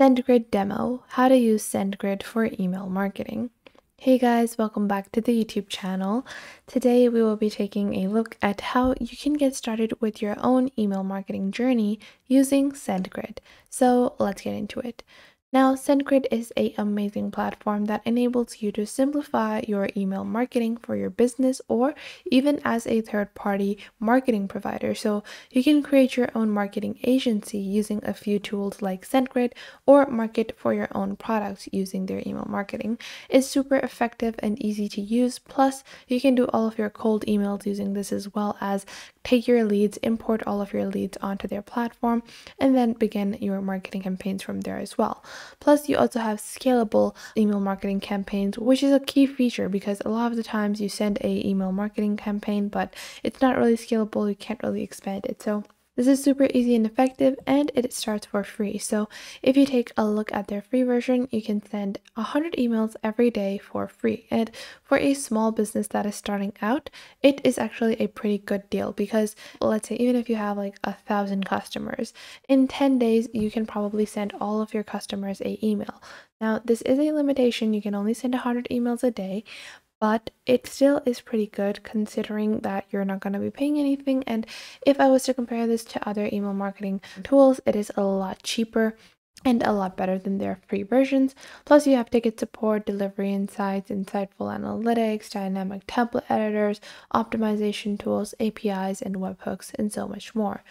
SendGrid demo, how to use SendGrid for email marketing. Hey guys, welcome back to the YouTube channel. Today we will be taking a look at how you can get started with your own email marketing journey using SendGrid. So let's get into it. Now, SendGrid is a amazing platform that enables you to simplify your email marketing for your business or even as a third-party marketing provider. So you can create your own marketing agency using a few tools like SendGrid or market for your own products using their email marketing. It's super effective and easy to use. Plus, you can do all of your cold emails using this as well as take your leads, import all of your leads onto their platform, and then begin your marketing campaigns from there as well. Plus, you also have scalable email marketing campaigns, which is a key feature because a lot of the times you send a email marketing campaign, but it's not really scalable. You can't really expand it. So this is super easy and effective and it starts for free. So if you take a look at their free version, you can send 100 emails every day for free. And for a small business that is starting out, it is actually a pretty good deal because let's say even if you have like a thousand customers, in 10 days you can probably send all of your customers a email. Now, this is a limitation. You can only send 100 emails a day, but it still is pretty good considering that you're not going to be paying anything. And if I was to compare this to other email marketing tools, it is a lot cheaper and a lot better than their free versions. Plus, you have ticket support, delivery insights, insightful analytics, dynamic template editors, optimization tools, APIs, and webhooks, and so much more.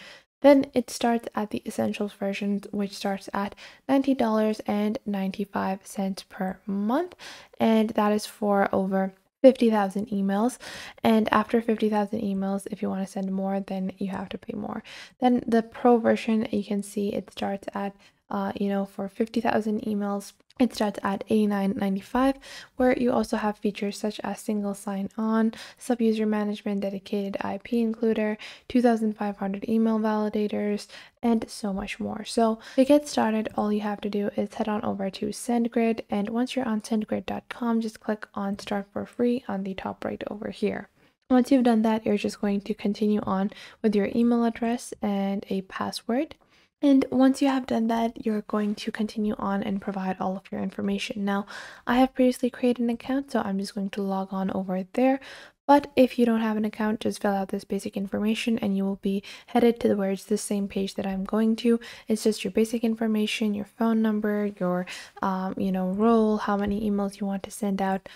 Then it starts at the Essentials version, which starts at $90.95 per month, and that is for over 50,000 emails. And after 50,000 emails, if you want to send more, then you have to pay more. Then the pro version, you can see it starts at, uh, you know, for 50,000 emails, it starts at $89.95, where you also have features such as single sign on, sub user management, dedicated IP includer, 2,500 email validators, and so much more. So, to get started, all you have to do is head on over to SendGrid, and once you're on sendgrid.com, just click on Start for Free on the top right over here. Once you've done that, you're just going to continue on with your email address and a password. And once you have done that, you're going to continue on and provide all of your information. Now, I have previously created an account, so I'm just going to log on over there. But if you don't have an account, just fill out this basic information and you will be headed to the where it's the same page that I'm going to. It's just your basic information, your phone number, your, um, you know, role, how many emails you want to send out,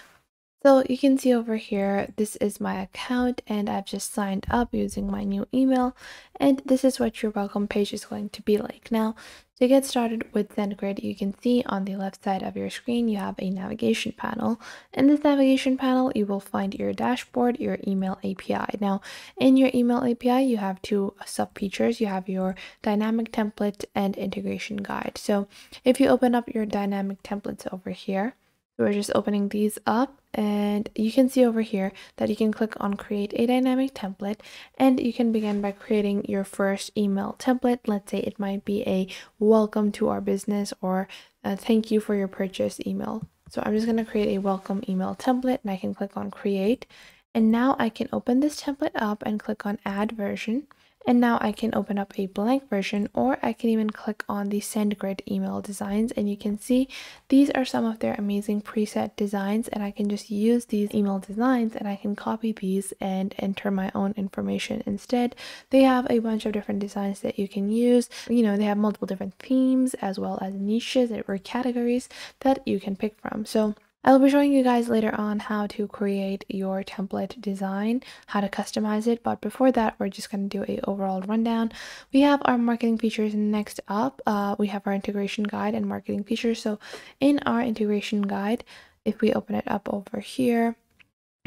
so you can see over here, this is my account and I've just signed up using my new email and this is what your welcome page is going to be like. Now, to get started with SendGrid, you can see on the left side of your screen, you have a navigation panel. In this navigation panel, you will find your dashboard, your email API. Now, in your email API, you have two sub features. You have your dynamic template and integration guide. So if you open up your dynamic templates over here, we're just opening these up and you can see over here that you can click on create a dynamic template and you can begin by creating your first email template. Let's say it might be a welcome to our business or thank you for your purchase email. So I'm just going to create a welcome email template and I can click on create. And now I can open this template up and click on add version. And now I can open up a blank version or I can even click on the SendGrid email designs and you can see these are some of their amazing preset designs and I can just use these email designs and I can copy these and enter my own information instead. They have a bunch of different designs that you can use. You know, they have multiple different themes as well as niches or categories that you can pick from. So I'll be showing you guys later on how to create your template design, how to customize it. But before that, we're just going to do a overall rundown. We have our marketing features next up. Uh, we have our integration guide and marketing features. So in our integration guide, if we open it up over here,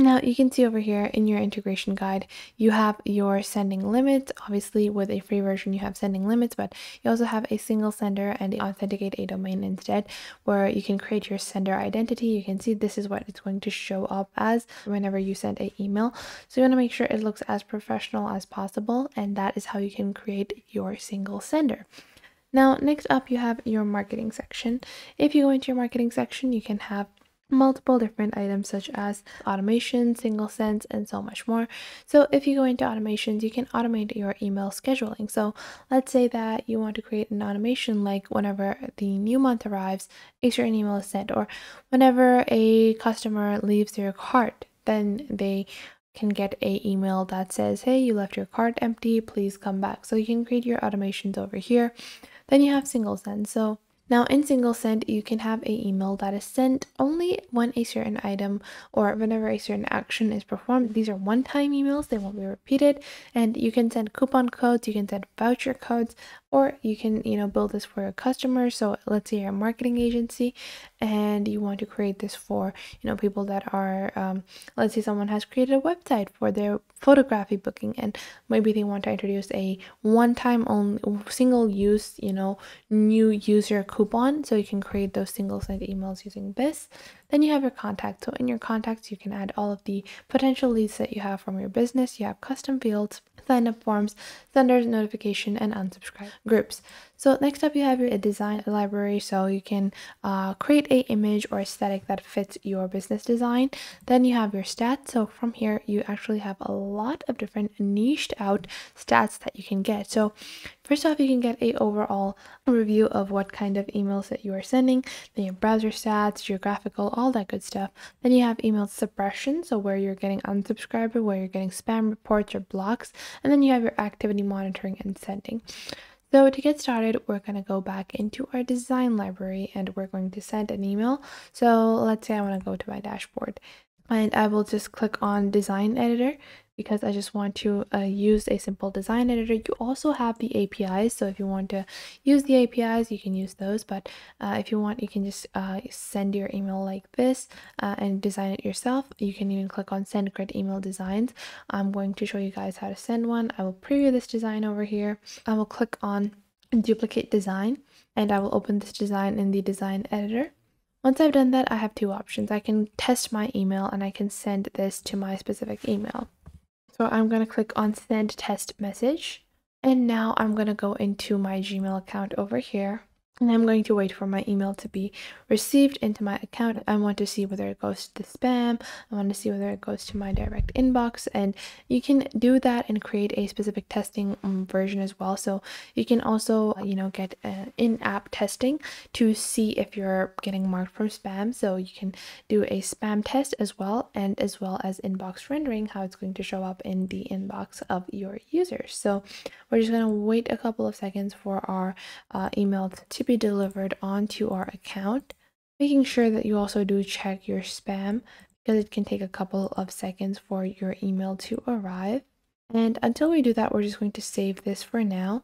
now you can see over here in your integration guide, you have your sending limits. Obviously with a free version, you have sending limits, but you also have a single sender and authenticate a domain instead where you can create your sender identity. You can see this is what it's going to show up as whenever you send a email. So you want to make sure it looks as professional as possible. And that is how you can create your single sender. Now, next up, you have your marketing section. If you go into your marketing section, you can have multiple different items such as automation, single sends, and so much more. So if you go into automations, you can automate your email scheduling. So let's say that you want to create an automation like whenever the new month arrives, a certain email is sent, or whenever a customer leaves their cart, then they can get a email that says, hey, you left your cart empty, please come back. So you can create your automations over here. Then you have single send. So now in single send, you can have a email that is sent only when a certain item or whenever a certain action is performed. These are one-time emails, they won't be repeated. And you can send coupon codes, you can send voucher codes, or you can, you know, build this for your customers. So let's say you're a marketing agency and you want to create this for, you know, people that are, um, let's say someone has created a website for their photography booking and maybe they want to introduce a one-time only single use, you know, new user coupon. So you can create those single send emails using this. Then you have your contacts. So in your contacts, you can add all of the potential leads that you have from your business. You have custom fields, sign up forms, senders notification, and unsubscribe groups. So next up, you have your design library. So you can uh, create a image or aesthetic that fits your business design. Then you have your stats. So from here, you actually have a lot of different niched out stats that you can get. So first off, you can get a overall review of what kind of emails that you are sending, then your browser stats, geographical, all that good stuff. Then you have email suppression, so where you're getting unsubscribed, where you're getting spam reports or blocks, and then you have your activity monitoring and sending. So to get started, we're going to go back into our design library and we're going to send an email. So let's say I want to go to my dashboard and I will just click on design editor because I just want to uh, use a simple design editor. You also have the APIs, so if you want to use the APIs, you can use those. But uh, if you want, you can just uh, send your email like this uh, and design it yourself. You can even click on SendGrid email designs. I'm going to show you guys how to send one. I will preview this design over here. I will click on duplicate design and I will open this design in the design editor. Once I've done that, I have two options. I can test my email and I can send this to my specific email. So I'm going to click on send test message. And now I'm going to go into my Gmail account over here and I'm going to wait for my email to be received into my account. I want to see whether it goes to the spam. I want to see whether it goes to my direct inbox. And you can do that and create a specific testing um, version as well. So you can also, you know, get uh, in-app testing to see if you're getting marked from spam. So you can do a spam test as well, and as well as inbox rendering, how it's going to show up in the inbox of your users. So we're just going to wait a couple of seconds for our uh, email to be delivered onto our account, making sure that you also do check your spam because it can take a couple of seconds for your email to arrive. And until we do that, we're just going to save this for now.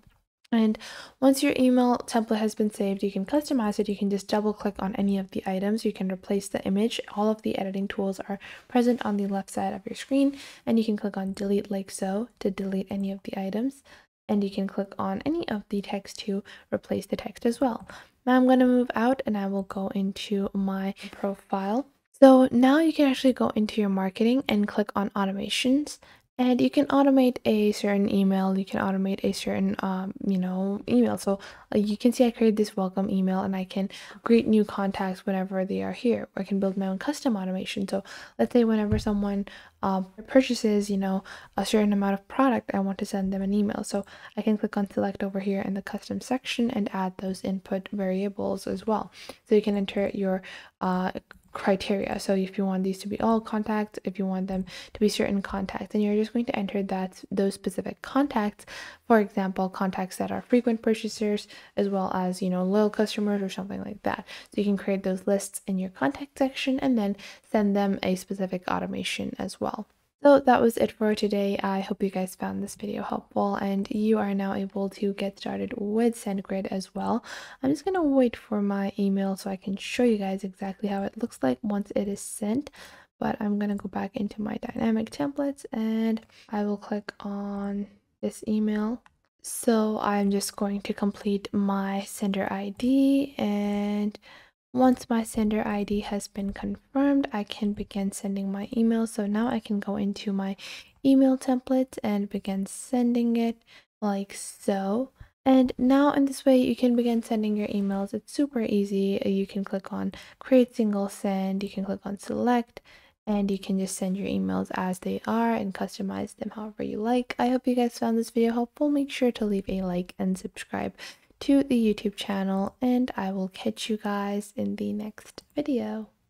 And once your email template has been saved, you can customize it. You can just double click on any of the items. You can replace the image. All of the editing tools are present on the left side of your screen. And you can click on delete like so to delete any of the items and you can click on any of the text to replace the text as well. Now I'm going to move out and I will go into my profile. So now you can actually go into your marketing and click on automations and you can automate a certain email you can automate a certain um, you know email. So uh, you can see i created this welcome email and i can greet new contacts whenever they are here. I can build my own custom automation. So let's say whenever someone um, purchases you know a certain amount of product i want to send them an email. So i can click on select over here in the custom section and add those input variables as well. So you can enter your uh, criteria. So if you want these to be all contacts, if you want them to be certain contacts, and you're just going to enter that those specific contacts. For example, contacts that are frequent purchasers, as well as you know loyal customers or something like that. So you can create those lists in your contact section and then send them a specific automation as well. So that was it for today. I hope you guys found this video helpful and you are now able to get started with SendGrid as well. I'm just going to wait for my email so I can show you guys exactly how it looks like once it is sent. But I'm going to go back into my dynamic templates and I will click on this email. So I'm just going to complete my sender ID and once my sender ID has been confirmed, I can begin sending my email. So now I can go into my email template and begin sending it like so. And now in this way, you can begin sending your emails. It's super easy. You can click on create single send, you can click on select, and you can just send your emails as they are and customize them however you like. I hope you guys found this video helpful. Make sure to leave a like and subscribe to the YouTube channel, and I will catch you guys in the next video.